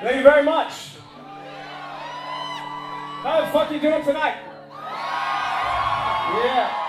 Thank you very much. How the fuck you doing tonight? Yeah.